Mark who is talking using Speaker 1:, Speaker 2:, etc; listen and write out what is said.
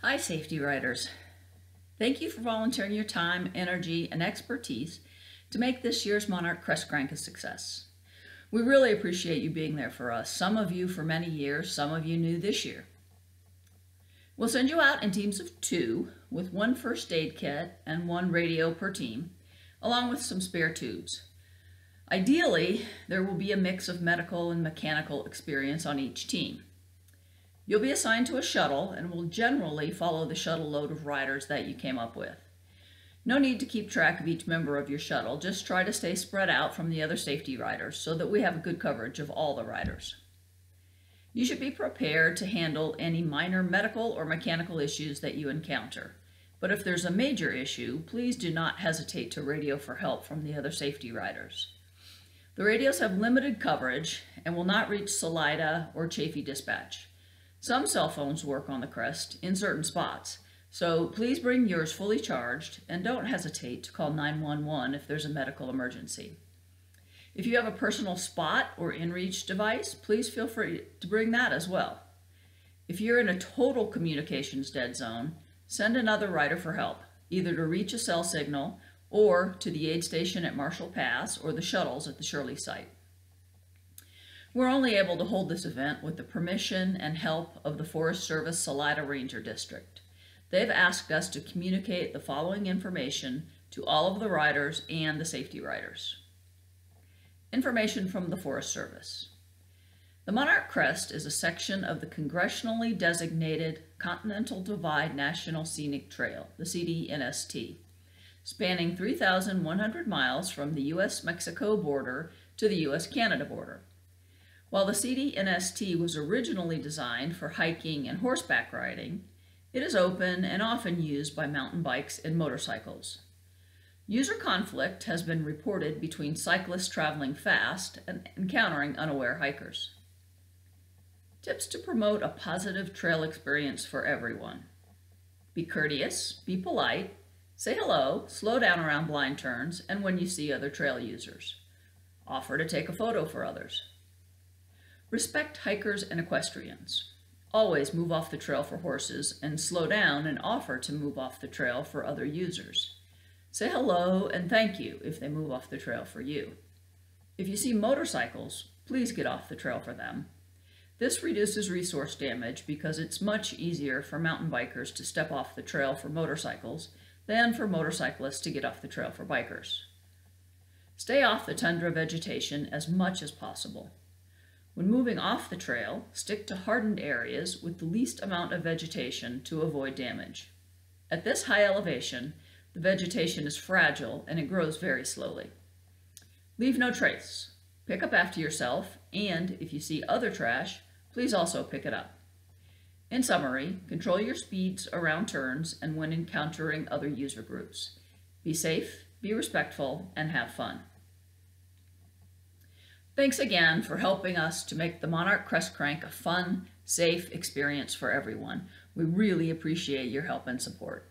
Speaker 1: Hi, safety riders. Thank you for volunteering your time, energy, and expertise to make this year's Monarch Crest Crank a success. We really appreciate you being there for us, some of you for many years, some of you new this year. We'll send you out in teams of two with one first aid kit and one radio per team, along with some spare tubes. Ideally, there will be a mix of medical and mechanical experience on each team. You'll be assigned to a shuttle and will generally follow the shuttle load of riders that you came up with. No need to keep track of each member of your shuttle, just try to stay spread out from the other safety riders so that we have a good coverage of all the riders. You should be prepared to handle any minor medical or mechanical issues that you encounter. But if there's a major issue, please do not hesitate to radio for help from the other safety riders. The radios have limited coverage and will not reach Salida or Chaffee Dispatch. Some cell phones work on the crest in certain spots, so please bring yours fully charged and don't hesitate to call 911 if there's a medical emergency. If you have a personal spot or inReach device, please feel free to bring that as well. If you're in a total communications dead zone, send another rider for help, either to reach a cell signal or to the aid station at Marshall Pass or the shuttles at the Shirley site. We're only able to hold this event with the permission and help of the Forest Service Salida Ranger District. They've asked us to communicate the following information to all of the riders and the safety riders. Information from the Forest Service. The Monarch Crest is a section of the congressionally designated Continental Divide National Scenic Trail, the CDNST spanning 3,100 miles from the U.S.-Mexico border to the U.S.-Canada border. While the CDNST was originally designed for hiking and horseback riding, it is open and often used by mountain bikes and motorcycles. User conflict has been reported between cyclists traveling fast and encountering unaware hikers. Tips to promote a positive trail experience for everyone. Be courteous, be polite, Say hello, slow down around blind turns, and when you see other trail users. Offer to take a photo for others. Respect hikers and equestrians. Always move off the trail for horses and slow down and offer to move off the trail for other users. Say hello and thank you if they move off the trail for you. If you see motorcycles, please get off the trail for them. This reduces resource damage because it's much easier for mountain bikers to step off the trail for motorcycles than for motorcyclists to get off the trail for bikers. Stay off the tundra vegetation as much as possible. When moving off the trail, stick to hardened areas with the least amount of vegetation to avoid damage. At this high elevation, the vegetation is fragile and it grows very slowly. Leave no trace. Pick up after yourself, and if you see other trash, please also pick it up. In summary, control your speeds around turns and when encountering other user groups. Be safe, be respectful, and have fun. Thanks again for helping us to make the Monarch Crest Crank a fun, safe experience for everyone. We really appreciate your help and support.